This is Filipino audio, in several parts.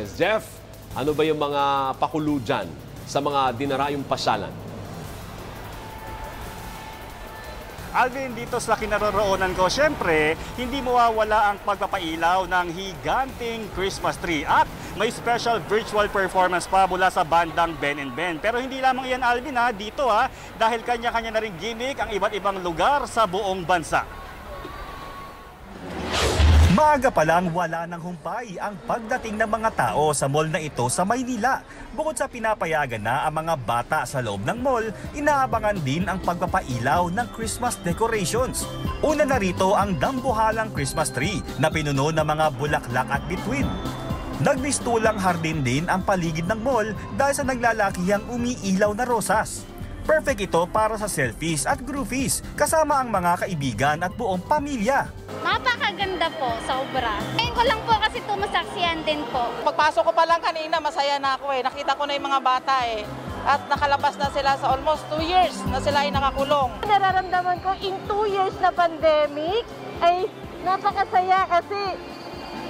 Yes, Jeff, ano ba yung mga pakulo dyan sa mga dinarayong pasyalan? Alvin, dito sa kinaroroonan ko, syempre, hindi mawawala ang pagpapailaw ng higanting Christmas tree. At may special virtual performance pa mula sa bandang Ben and Ben. Pero hindi lamang iyan, Alvin, ha, dito ha, dahil kanya-kanya na rin gimmick ang iba't ibang lugar sa buong bansa. Maaga pa lang wala ng humpay ang pagdating ng mga tao sa mall na ito sa Maynila. Bukod sa pinapayagan na ang mga bata sa loob ng mall, inaabangan din ang pagpapailaw ng Christmas decorations. Una na rito ang dambuhalang Christmas tree na pinuno ng mga bulaklak at bituin. Nagmistulang hardin din ang paligid ng mall dahil sa naglalakihang umiilaw na rosas. Perfect ito para sa selfies at groofies kasama ang mga kaibigan at buong pamilya. Napakaganda po, sobra. Ngayon ko lang po kasi tumasaksiyan din po. Pagpasok ko pa lang kanina, masaya na ako eh. Nakita ko na yung mga bata eh. At nakalabas na sila sa almost 2 years na sila ay nakakulong. Nararamdaman ko in two years na pandemic ay napakasaya kasi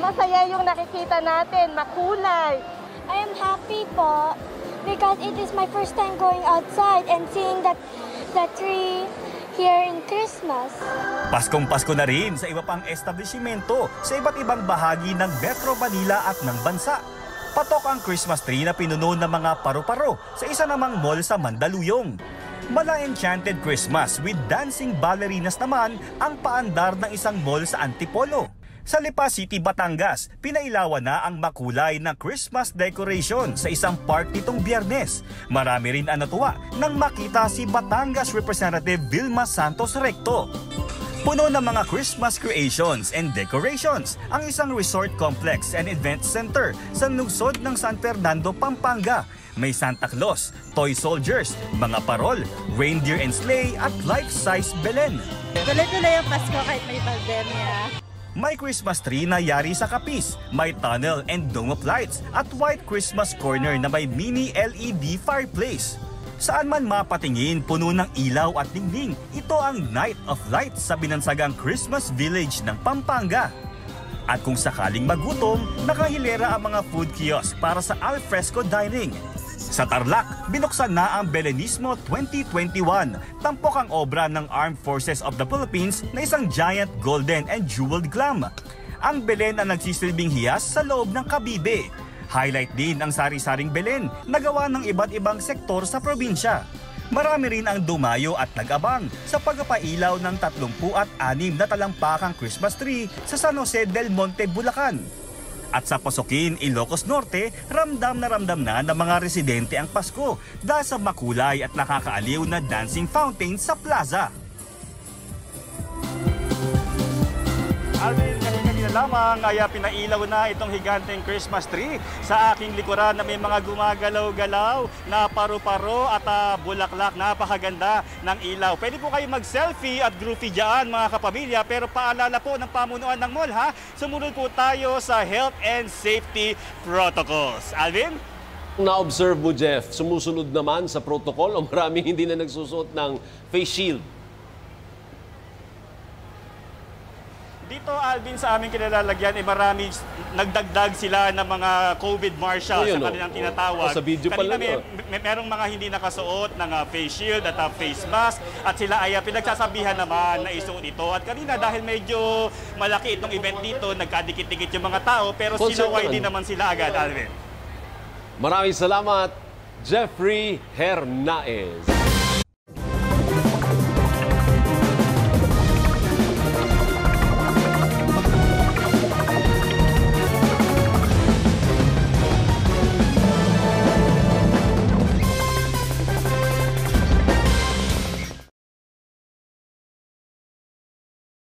masaya yung nakikita natin, makulay. I am happy po because it is my first time going outside and seeing that the tree here in Christmas. Paskong Pasko na rin sa iba pang establishmento sa iba't ibang bahagi ng Metro Manila at ng bansa. Patok ang Christmas tree na pinuno ng mga paru-paro sa isa namang mall sa Mandaluyong. Mala Enchanted Christmas with dancing ballerinas naman ang paandar ng isang mall sa Antipolo. Sa Lipa City, Batangas, pinailawan na ang makulay na Christmas decoration sa isang park nitong biyernes. Marami rin ang natuwa nang makita si Batangas Representative Vilma Santos Recto. Puno ng mga Christmas creations and decorations ang isang resort complex and event center sa lungsod ng San Fernando, Pampanga. May Santa Claus, toy soldiers, mga parol, reindeer and sleigh at life-size Belen. Tuloy-tuloy ang Pasko kahit may pandemya. May Christmas tree na yari sa kapis, may tunnel and dome of lights at white Christmas corner na may mini LED fireplace. Saan man mapatingin, puno ng ilaw at dingding, ito ang Night of Lights sa binansagang Christmas Village ng Pampanga. At kung sakaling magutom, nakahilera ang mga food kiosk para sa alfresco dining. Sa Tarlac, binuksan na ang Belenismo 2021. Tampok ang obra ng Armed Forces of the Philippines na isang giant golden and jeweled glam. Ang Belen ang nagsisilbing hiyas sa loob ng Kabibe. Highlight din ang sari-saring Belen na gawa ng iba't ibang sektor sa probinsya. Marami rin ang dumayo at nag-abang sa pagpapailaw ng 36 na talampakang Christmas tree sa San Jose del Monte, Bulacan. At sa Pasukin, Ilocos Norte, ramdam na ramdam na ng mga residente ang Pasko dahil sa makulay at nakakaaliw na dancing fountain sa plaza. Lamang ay pinailaw na itong higanteng Christmas tree sa aking likuran na may mga gumagalaw-galaw na paru-paro at uh, bulaklak. Napakaganda ng ilaw. Pwede po kayo mag-selfie at groupie dyan mga kapamilya pero paalala po ng pamunuan ng mall ha. Sumunod po tayo sa health and safety protocols. Alvin? Na-observe mo, Jeff, sumusunod naman sa protocol o maraming hindi na nagsusuot ng face shield? Dito, Alvin, sa aming kinalalagyan, eh, marami nagdagdag sila ng mga COVID marshals Oh, sa oh. kanilang tinatawag. Oh, sa video pa Kanina lang, may, oh. may, merong mga hindi nakasuot ng uh, face shield at uh, face mask at sila ay uh, pinagsasabihan naman na isuot ito. At kanina dahil medyo malaki itong event dito, nagkadikit-dikit yung mga tao pero Concert sinaway naman. din naman sila agad, Alvin. Maraming salamat, Jeffrey Hernaez.